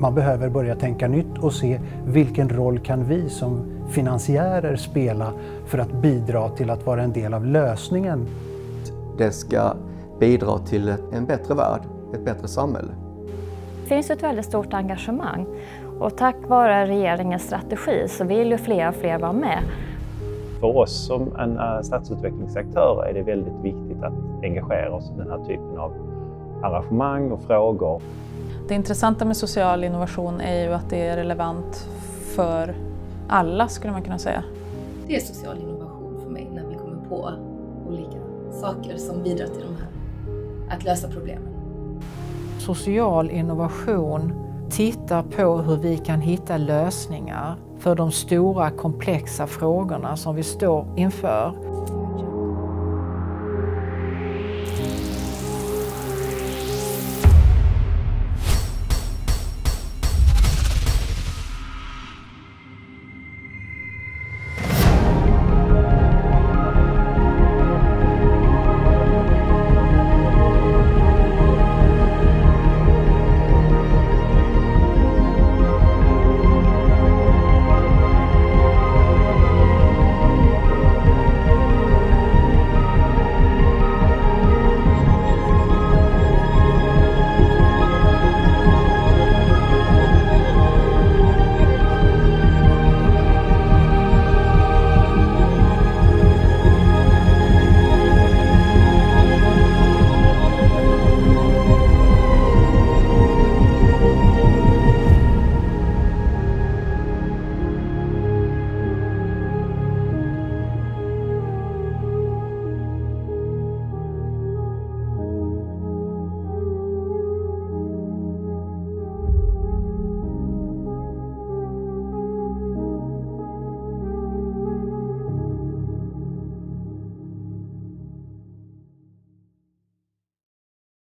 man behöver börja tänka nytt och se vilken roll kan vi som finansiärer spela för att bidra till att vara en del av lösningen. Det ska bidra till en bättre värld, ett bättre samhälle. Det finns ett väldigt stort engagemang och tack vare regeringens strategi så vill ju fler och fler vara med. För oss som en uh, stadsutvecklingsaktör är det väldigt viktigt att engagera oss i den här typen av arrangemang och frågor. Det intressanta med social innovation är ju att det är relevant för alla skulle man kunna säga. Det är social innovation för mig när vi kommer på olika saker som bidrar till de här, att lösa problemen. Social innovation tittar på hur vi kan hitta lösningar för de stora komplexa frågorna som vi står inför.